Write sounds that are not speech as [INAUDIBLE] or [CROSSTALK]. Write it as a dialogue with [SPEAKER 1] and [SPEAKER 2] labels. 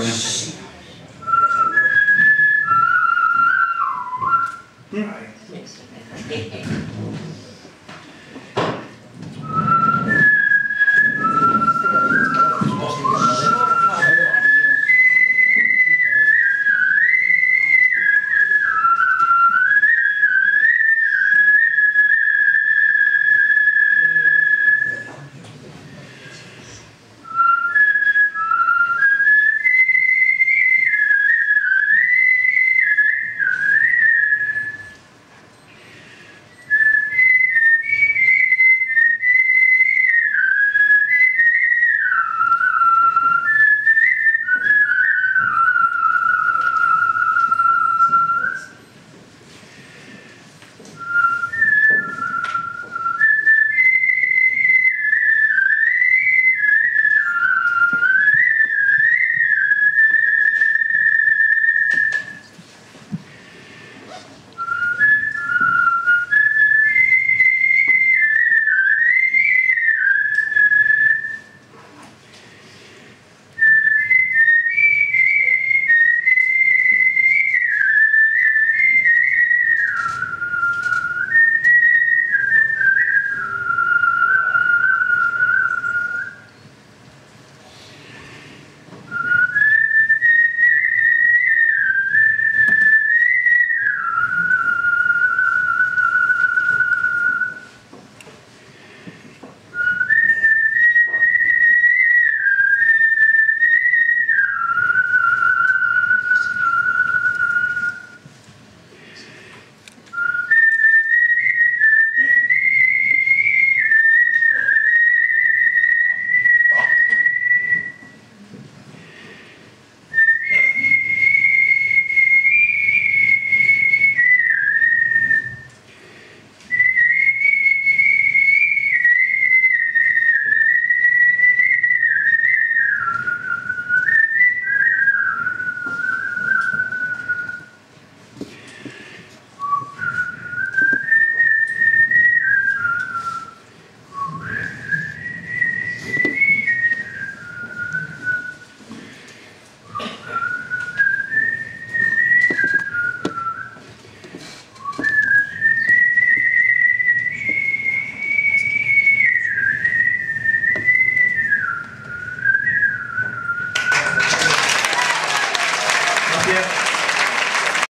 [SPEAKER 1] yeah. [LAUGHS] Hmm?